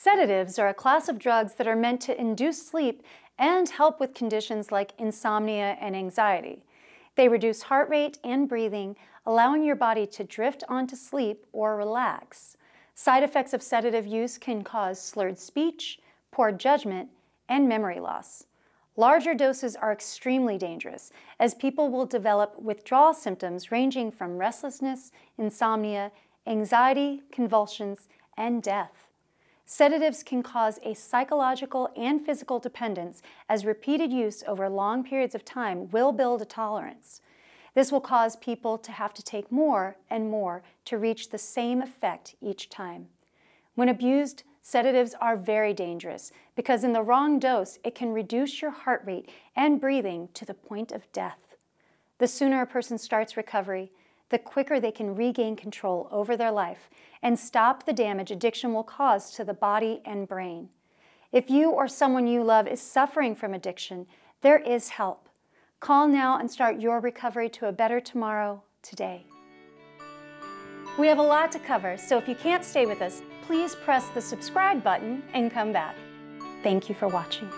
Sedatives are a class of drugs that are meant to induce sleep and help with conditions like insomnia and anxiety. They reduce heart rate and breathing, allowing your body to drift onto sleep or relax. Side effects of sedative use can cause slurred speech, poor judgment, and memory loss. Larger doses are extremely dangerous, as people will develop withdrawal symptoms ranging from restlessness, insomnia, anxiety, convulsions, and death. Sedatives can cause a psychological and physical dependence as repeated use over long periods of time will build a tolerance. This will cause people to have to take more and more to reach the same effect each time. When abused, sedatives are very dangerous because in the wrong dose, it can reduce your heart rate and breathing to the point of death. The sooner a person starts recovery, the quicker they can regain control over their life and stop the damage addiction will cause to the body and brain. If you or someone you love is suffering from addiction, there is help. Call now and start your recovery to a better tomorrow today. We have a lot to cover, so if you can't stay with us, please press the subscribe button and come back. Thank you for watching.